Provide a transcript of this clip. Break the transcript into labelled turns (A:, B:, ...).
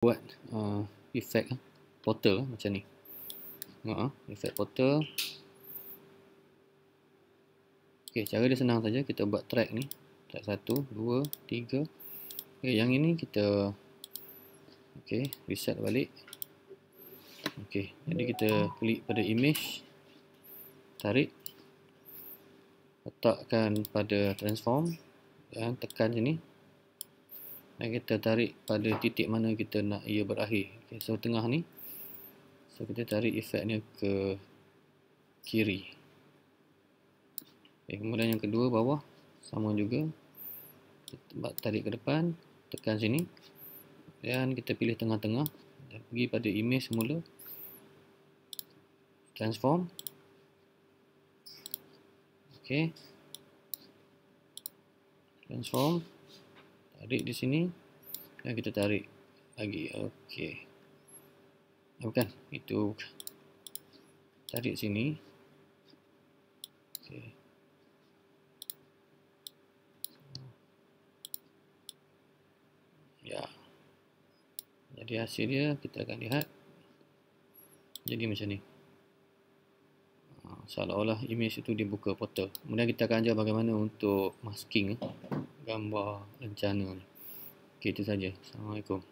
A: buat uh, efek uh, portal uh, macam ni. Uh, efek portal. Ok cara dia senang saja kita buat track ni. Track 1, 2, 3 ok yang ini kita ok reset balik. Ok jadi kita klik pada image. Tarik. Letakkan pada transform. Dan tekan sini dan kita tarik pada titik mana kita nak ia berakhir. Okay, so tengah ni so kita tarik efeknya ke kiri. Okay, kemudian yang kedua bawah sama juga. Kita tarik ke depan tekan sini. Dan kita pilih tengah-tengah. Dan pergi pada image semula. Transform. Ok. Transform tarik di sini dan kita tarik lagi. Okey. Bukan. Itu tarik sini. Okey. Ya. Jadi hasil dia kita akan lihat. Jadi macam ni. Ha, seolah-olah image itu dibuka portal. Kemudian kita akan ajar bagaimana untuk masking gambar rencana. Okey, itu saja. Assalamualaikum.